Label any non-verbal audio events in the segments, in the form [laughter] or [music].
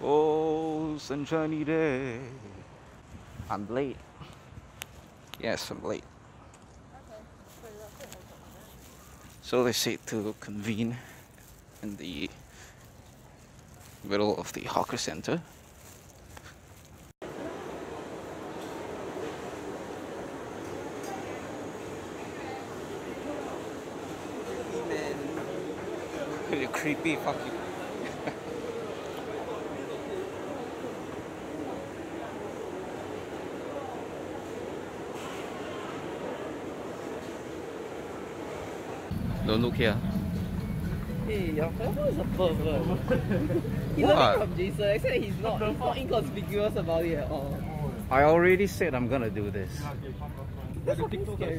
Oh, sunshiny day. I'm late. Yes, I'm late. So they say to convene in the middle of the hawker center. You creepy fucking. Don't look here. Hey, your father is a [laughs] pervert. he learned from Jason, except he's not, he's not inconspicuous about it at all. I already said I'm gonna do this. That's fucking scary.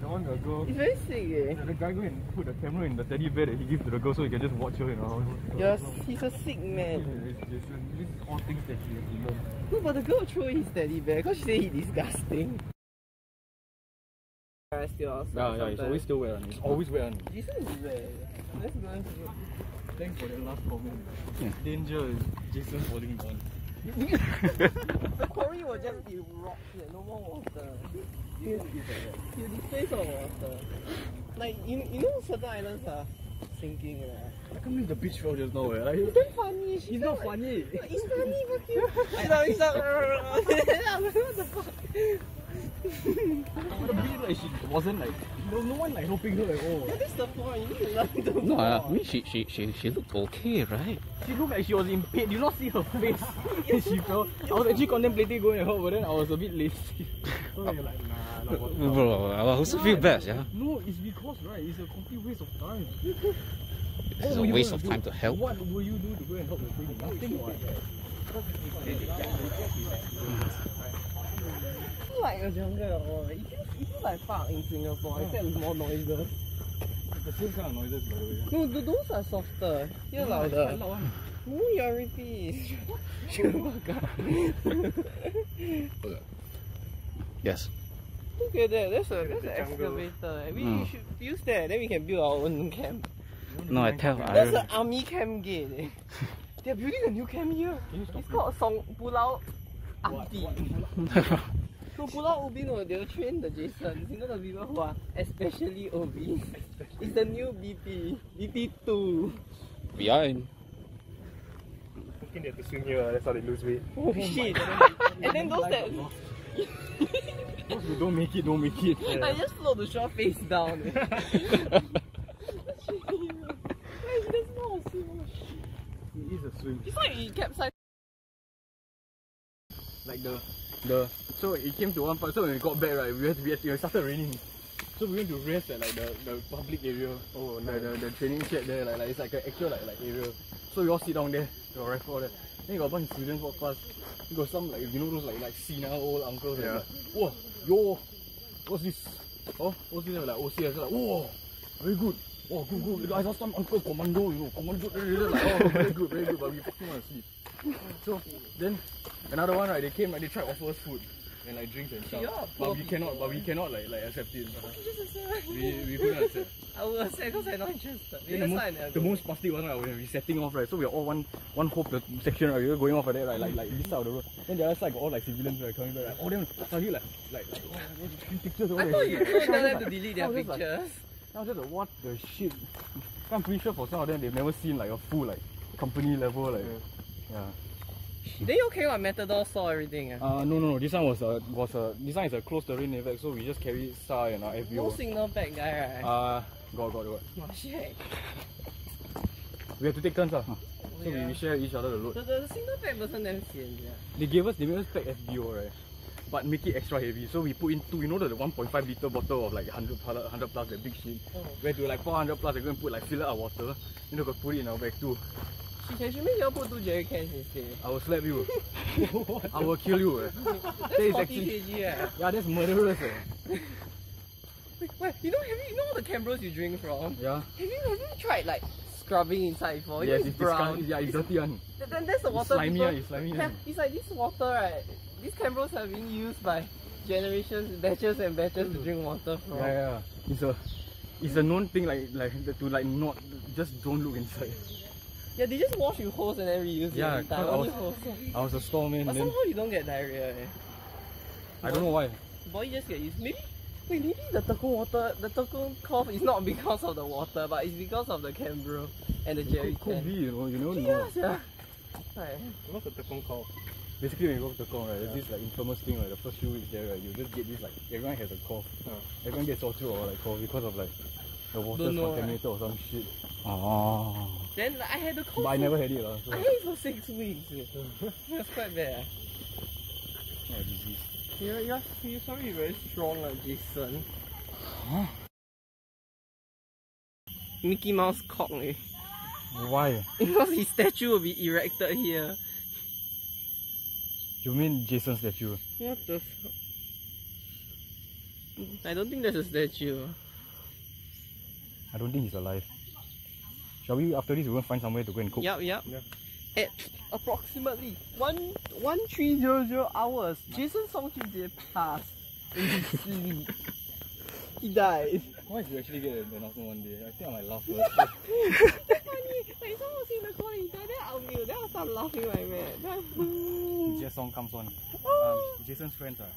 The one the girl, It's very sick, eh? the guy go and put the camera in the teddy bear that he gives to the girl so he can just watch her in her house. Yes, he's a sick man. This, this, this is all things that he has learned. No, but the girl threw his teddy bear because she said he disgusting. I still also Yeah, yeah, it's always still wet on It's always wet on Jason is red. Let's go and. Thanks for the last comment. Danger is Jason falling down. The quarry will just be rocks here, no more water. He'll, he'll displace all water. Like, you, you know certain islands are sinking, right? How come the beach fell just now? Eh? Like, It's damn funny. She he's felt not like- funny. It's funny, fuck you. He's like, he's like, what the fuck? The beach like she wasn't like there was no one like helping her at all. Yeah, that's the point. You need to learn to No, I walk. mean she she she she looked okay, right? She looked like she was in pain. You not see her face [laughs] [laughs] when she fell. I was actually contemplating going and help, but then I was a bit lazy. [laughs] so you're like, nah, nah, what the- Bro, I also feel bad, yeah. No, it's because right, it's a complete waste of time. It's a waste of time to help. What will you do to go and help the thing? Nothing. What? It's like a jungle all. It feels, it feels like park in Singapore, except with more noises. The same kind of noises, by the way. No, th- those are softer. You're No, it's louder. loud one. No, you're repeat. Yes. Look at that. That's a that's an excavator. We Mm. should use that. Then we can build our own camp. No, I tell That's I an army camp gate. Eh. [laughs] They're building a new camp here. Can you stop It's called Song Pulau [laughs] Anti. No, Pulau Ubin, no, they'll train the Jason. You know the people who are especially obese. It's the new BP. BP 2. we are in. Thinking they have to swim here, that's how they lose weight. Oh shit. and then those that. Those who don't make it, don't make it. [laughs] I just float the shore face down. Eh. Wait, there's no swim. It is a swim. It's like he capsized. Like the the so it came to one part. So when we got back, right, we had we had it started raining. So we went to rest at like the, the public area. Oh, the, the, the training shed there. Like, like it's like an actual like like area. So we all sit down there. The rifle that. Then you got a bunch of students walk past. You got some like you know those like like senile old uncles. Yeah. Like, Whoa, yo, what's this? Oh, what's this? Like OCS. Like, whoa, very good. Oh, good, good. I saw some uncle commando, you know, commando. [laughs] Like, oh, very good, very good. But we fucking want to sleep. So then another one right, they came like they tried to offer us food and like drinks and stuff. Yeah, but poor we cannot but we cannot like like accept it. Accept. We we couldn't accept. I will accept because I'm not interested. Then the, That's most, why I never the go. most plastic one right, when we setting off right, so we are all one one whole pla- section right, we were going off of that right, like like this side of the road. Then the other side got all like civilians right coming back, like, all them suddenly like like like oh, there's taking pictures all I that thought shit. you told I them to [laughs] delete their I was just like- pictures. I was just like, what the shit? I'm pretty sure for some of them they've never seen like a full like company level like yeah. Then okay what Matador saw everything. eh? Uh, no, no, no. This one was a was a this one is a close terrain AVAC, so we just carry SAR and our No FBO. signal pack guy, right? Uh, got, got, got. oh shit. We have to take turns, uh. Oh, So we, yeah. we share each other the load. The, the, the signal pack person damn sian, yeah. They gave us, they made us pack FBO, right? But make it extra heavy. So we put in two, you know, the 1.5 liter bottle of like 100, plus- 100 plus, that big shit. Oh. We had to like 400 plus, they go and put like fill up our water. You know, got put it in our bag too. She can she make you all put two jerry cans instead. I will slap you. I will kill you. Eh. That's is 40 actually- kg, eh. Yeah, that's murderous. Eh. Wait, wait, you know, have you, you know all the Cambros you drink from? Yeah. Have you, have you tried like scrubbing inside before? Yes, it's it's brown. Yeah, it's dirty one. Then that's the It's water slimy, people, it's slimy, Yeah, ah. it's like this water, right? These Cambros have been used by generations, batches and batches to drink water from. Yeah, yeah. It's a it's a known thing like like to like not just don't look inside. Yeah, they just wash with hose and then reuse Yeah, it. cause I Only was- hose. I was a storeman But then somehow you don't get diarrhea. Eh. I don't know why. Body just get used. Maybe wait, maybe the Tekong water, the Tekong cough is not [laughs] because of the water, but it's because of the Cambro and the jerry Could, could can. be, you know, you never know. Yes, yeah. Right. What's the Tekong cough? Basically, when you go to Tekong, right, there's this like infamous thing, like the first few weeks there, right, you just get this like everyone has a cough. Everyone gets sore throat or like cough because of like the water's Don't know, right? contaminated or some shit. Oh. Then like, I had the cough. But I never had it, lah. so I had it for six weeks. [laughs] That's quite bad. not a disease. You're, you're, you're sorry, very strong, like Jason. Mickey Mouse cock, eh? Why? Because his statue will be erected here. You mean Jason's statue? What the fuck? I don't think there's a statue. I don't think he's alive. Shall we, after this, we're going to find somewhere to go and cook? Yep, yep. Yeah. At approximately one one three zero zero hours, Jason Songqing passed in his [laughs] sleep. he died. Why did you actually get an announcement one day? I think I might laugh [laughs] first. That's funny. Like someone was in the corner, he died, then I'll mute, then I'll start laughing like mad. Then song comes on. Oh. Um, Jason's friends are. [laughs]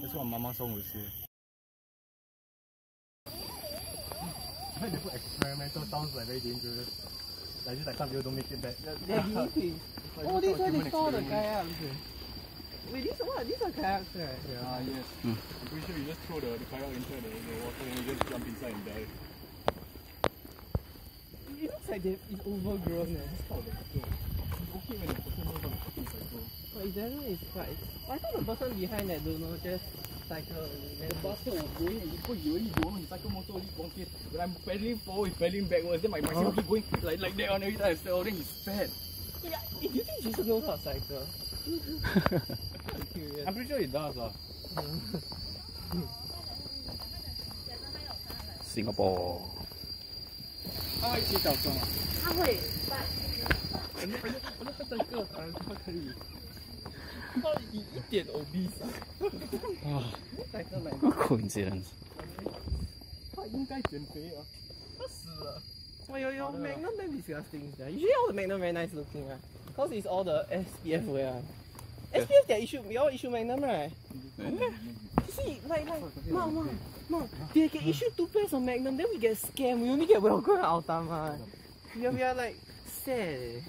That's what Mama song would say. Why they put experimental sounds like very dangerous? Like just like some people don't make it back. They're guinea pigs. [laughs] Like Oh, this this is where human they store the experiment. kayaks. Wait, these are what? These are kayaks, right? Yeah, yes. Hmm. I'm pretty sure you just throw the, the kayak inside the, the water and you just jump inside and dive. It looks like they, it's overgrown. Eh It's called the cycle. It's okay when the person knows how to fucking cycle. But it doesn't is quite. I thought the person behind that don't know just cycle. only, then- The bastard was going and because you already don't know his cycle motor already bonking. When I'm pedaling forward, he's pedaling backwards. Then my bicycle keep going like, like that on every time I fell. Then he's fat. Yeah, do you think Jason knows how to cycle? I'm curious. I'm pretty sure he does. Uh. Singapore. 他会骑脚车吗？他会，我 啊！what coincidence！他應該減肥啊！他死了。喂喂喂，Magnum damn disgusting sia. Usually all the Magnum very nice looking ah, cause it's all the SPF wear ah. SPF they issue, we all issue Magnum right? See, like like, Mark Mark Mark, they can issue two pairs of Magnum, then we get scammed. We only get Wellco and Altama. We are we are like sad.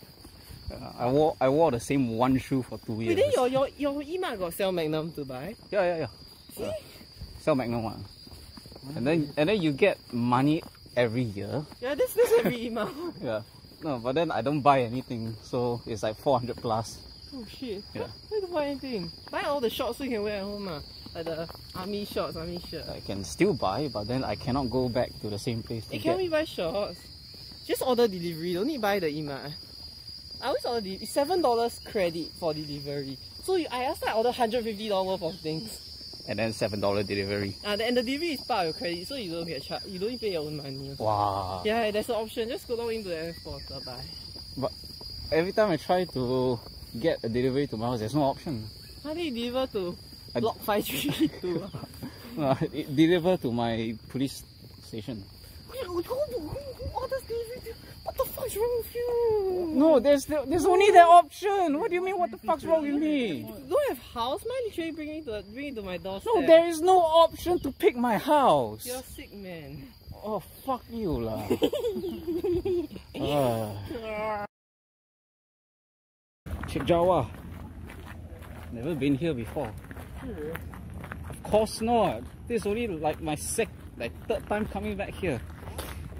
Uh, I wore I wore the same one shoe for two years. Wait, then your your your email got sell Magnum to buy? Yeah, yeah, yeah. Uh, sell Magnum one. And then and then you get money every year. Yeah, this this every email. [laughs] Yeah. No, but then I don't buy anything, so it's like 400 plus. Oh shit. Yeah. Why don't buy anything? Buy all the shorts so you can wear at home, ah. Like the army shorts, army shirt. I can still buy, but then I cannot go back to the same place to You get. can only buy shorts. Just order delivery, don't need buy the email. I always order the seven dollars credit for delivery. So you, I asked I order hundred fifty dollars worth of things. And then seven dollar delivery. Uh, and the delivery is part of your credit, so you don't get charged. You don't pay your own money. Wow. Yeah, there's an option. Just go down into the F portal buy. Every time I try to get a delivery to my house, there's no option. How do you deliver to I- block five three two? [laughs] It deliver to my police station. Who orders delivery? to- What the fuck's wrong with you? No, there's the, there's only that option. What do you mean? What the fuck's wrong with me? You don't have house? Mine literally bring it to bring it to my doorstep. No, there is no option to pick my house. You're sick, man. Oh, fuck you lah. [laughs] Ah. Chek Jawa. Never been here before. Of course not. This is only like my sec, like third time coming back here.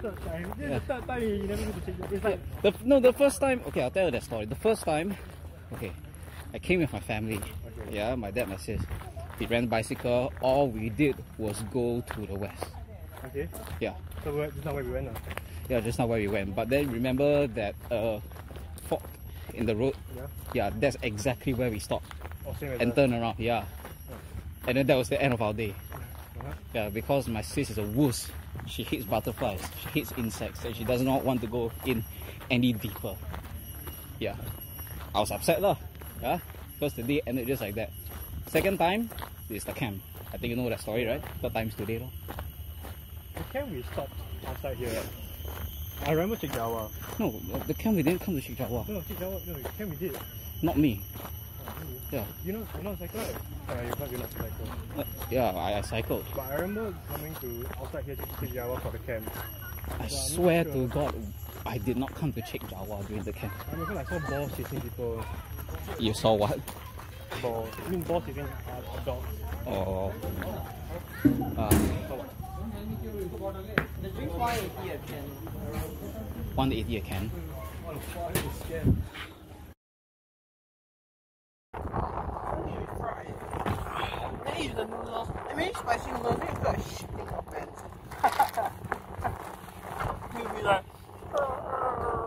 Third time. This Yeah. is the third time you never go to check. It's like The no, the first time. Okay, I'll tell you that story. The first time, okay, I came with my family. Yeah, my dad, my sis. We ran bicycle. All we did was go to the west. okay. Yeah, So is not where we went now. yeah, just not where we went. But then remember that uh, fork in the road. Yeah. Yeah, that's exactly where we stopped Oh, and turn around. Yeah, and then that was the end of our day. Uh-huh. Yeah, because my sis is a wuss. She hates butterflies. She hates insects, and she does not want to go in any deeper. Yeah, I was upset lah. Yeah, because the day ended just like that. Second time is the camp. I think you know that story, right? Third time's today, lor. The camp we stopped outside here. Right? I remember Chek Jawa. No, the camp we didn't come to Chek Jawa. No, Chek Jawa, no, can we did. Not me. Oh. Yeah. You know, you know cycle right? Uh, you not, you not cycle. Uh, yeah, I, I cycled. But I remember coming to outside here to Chek Jawa for the camp. I I'm swear not to. God, I did not come to Chek Jawa during the camp. I remember I saw balls chasing people. You saw what? Balls. I mean balls chasing uh, dogs. Or uh, The drink 180 a can. 180 a can. Then eat the noodles. I mean spicy noodles, then you feel like shitting pants. You'll be like,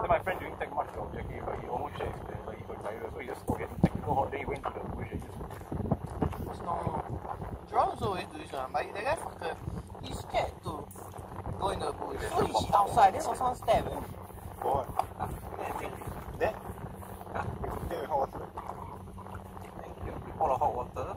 Then my friend during tech march the objective, but he almost shed his but he got so he just forget technical hot, then he went to the bush and just it's normal. Jerome also always do this one, but that guy fucker, he's scared to go in the bush. So he shit outside, then got someone stab him. For what? That thing. That? Get with hot water. You pour the hot water.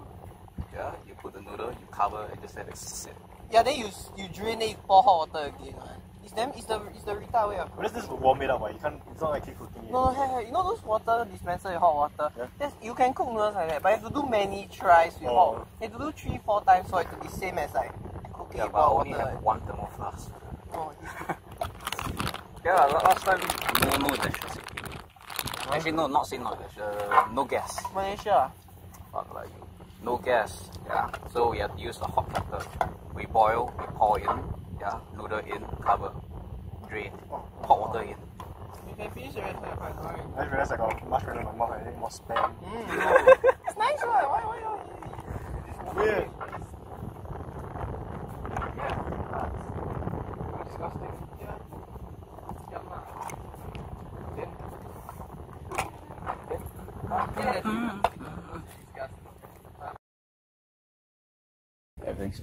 Yeah, you put the noodle, you cover, and just let it sit. Yeah, then you you drain it, pour hot water again. one. It's them. It's the it's the retard way of. But this is warm it up, right? You can't, it's not like keep cooking it. No, no, have, have. you know those water dispenser with hot water? Yeah. That's, you can cook noodles like that, but you have to do many tries with Oh. hot. You have to do three, four times for it to be same as like cooking with hot water. one thermal flask. Oh, [laughs] Yeah, la- last time no no electricity. Actually, no, not say no electricity, uh, no gas. Malaysia. But like no gas. Yeah, so we have to use a hot water. We boil, we pour in. Yeah, noodle in, cover, drain, hot water in. You can finish the rest of the right? I just realized I got much better in my mouth, I think more spam. Mm, [laughs] it's nice, right? Why, why, why? It's weird. Disgusting. Yeah. Yum, lah. Then. Then. Then Disgusting.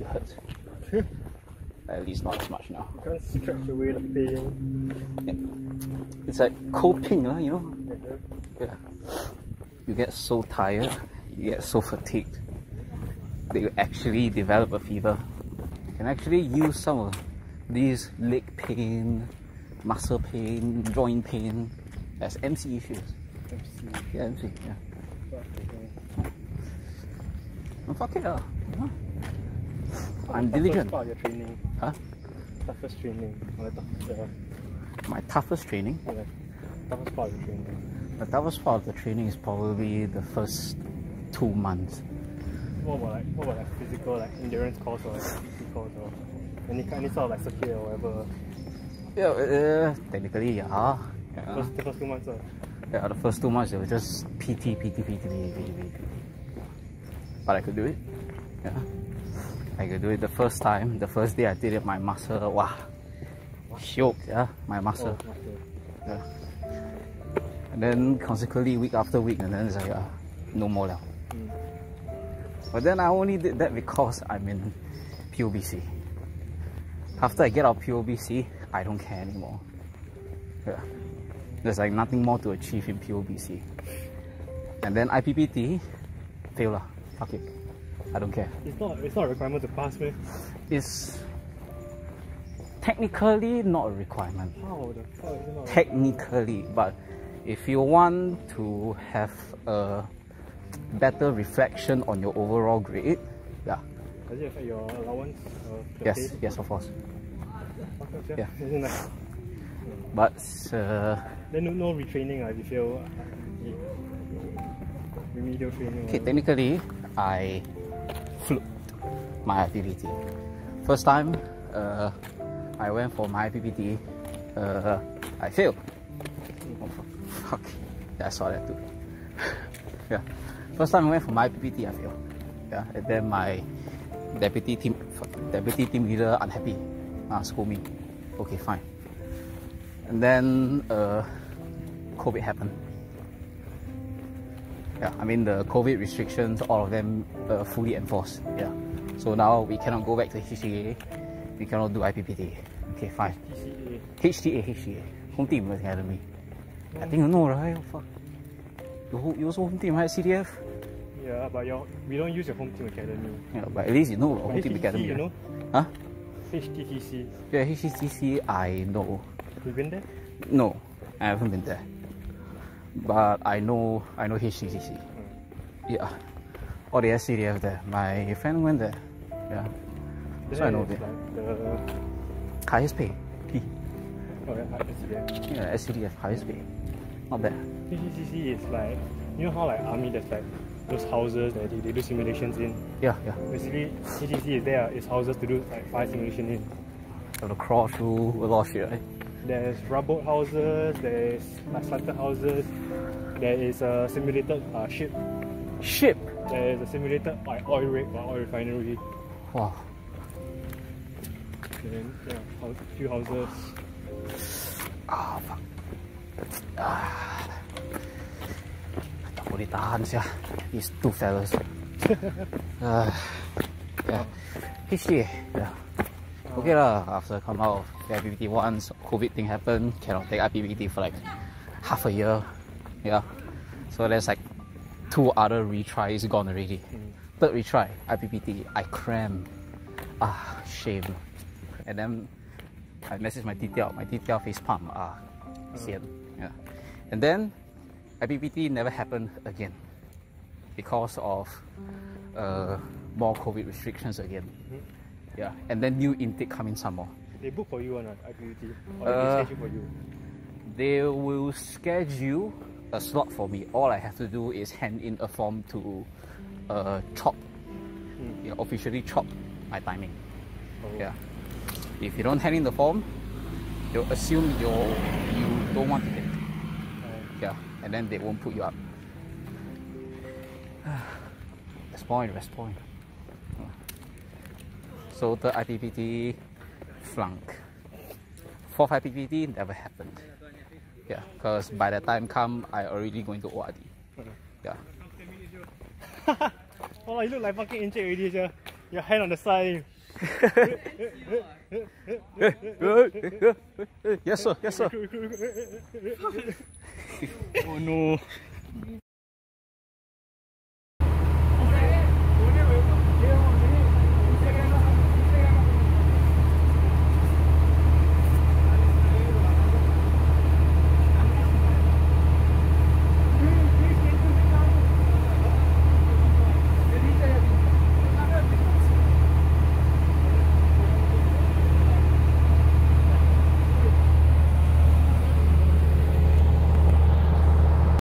Hurts. At least not as much now. can't stretch away the pain. It's like coping, uh, you know. Yeah. You get so tired, you get so fatigued that you actually develop a fever. You can actually use some of these leg pain, muscle pain, joint pain as MC issues. Yeah, MC, yeah. Fuck it, you know. I'm diligent. Part of your training. Huh? Toughest training. Toughest, uh, My toughest training, yeah, toughest part of your training. the toughest part of the training is probably the first two months. What about like what about like physical like endurance course or like PT course or any kind any sort of like circuit or whatever? Yeah, uh, technically, yeah. yeah. First, the first two months. Uh, Yeah, the first two months it was just PT, PT, PT, PT, PT, PT. But I could do it. Yeah. I could do it the first time. The first day I did it, my muscle, wow. Shook, yeah, my muscle. oh. Yeah. And then consequently, week after week, and then it's like, uh, no more now. Mm. But then I only did that because I'm in POBC. After I get out of POBC, I don't care anymore. Yeah. There's like nothing more to achieve in POBC. And then IPPT, fail lah. Fuck it. I don't care. It's not it's not a requirement to pass, man. It's technically not a requirement. How the fuck is it not? technically, but if you want to have a better reflection on your overall grade, yeah, Does it affect your allowance? Yes, pay? yes, of course. Yeah. But uh, then no, no retraining uh, if you fail uh, remedial training. okay, technically, I my IPPT. First time, uh, I went for my IPPT, uh, I failed. Fu- fuck. Yeah, I saw that too. [laughs] yeah. First time I went for my IPPT, I failed. Yeah, and then my deputy team deputy team leader unhappy. Ah, scold me. Okay, fine. And then uh, COVID happened. Yeah, I mean the COVID restrictions, all of them uh, fully enforced. Yeah. So now we cannot go back to HCA. We cannot do IPPT. Okay, fine. HTA, HTA. Home Team Academy. I think you know, right? Fuck. You, you also home team, right? CDF? Yeah, but your we don't use your home team academy. Yeah, but at least you know home team academy. you know? Huh? HTTC. Yeah, HCTC, I know. You been there? No, I haven't been there. But I know I know HCCC. Hmm. Yeah. Or the SCDF there. My friend went there. Yeah. So I know it. like the Highest pay. P. oh yeah, SCDF. Yeah, SCDF, highest pay. Not bad. HCCC is like you know how like army there's like those houses that they, they do simulations in. Yeah, yeah. Basically, HCC is there. It's houses to do like fire simulation in. Have to crawl through a lot of shit, right? There's rubber houses. There's like slanted houses. There is a simulated uh, ship. Ship! There is a simulated oil rig or oil refinery. Wow. And Then yeah, house, few houses. Ah, fuck. Ah. Tak boleh tahan sia. These two fellas. [laughs] Ah, yeah. HDA. Yeah. Okay lah, after come out of the IPPT once, COVID thing happened, cannot take IPPT for like half a year. Yeah. So there's like two other retries gone already. Third retry, IPPT, I cram. Ah, shame. And then I messaged my TTL, my TTL face palm. Ah, sian. Yeah. And then IPPT never happened again because of uh, more COVID restrictions again. Yeah. And then new intake coming some more. They book for you on uh, IPUT or Uh, they schedule for you. They will schedule a slot for me. All I have to do is hand in a form to uh, chop, yeah, officially chop my timing. Oh. Yeah. If you don't hand in the form, they'll assume you you don't want to take. Yeah, and then they won't put you up. [sighs] Rest point, rest point. So the IPPT flunk. Fourth IPPT never happened. Yeah, because by the time come, I already going to ORD. Yeah. [laughs] Oh, you look like fucking Encik already, sir. Your hand on the side. [laughs] yes sir, yes sir. [laughs] oh no.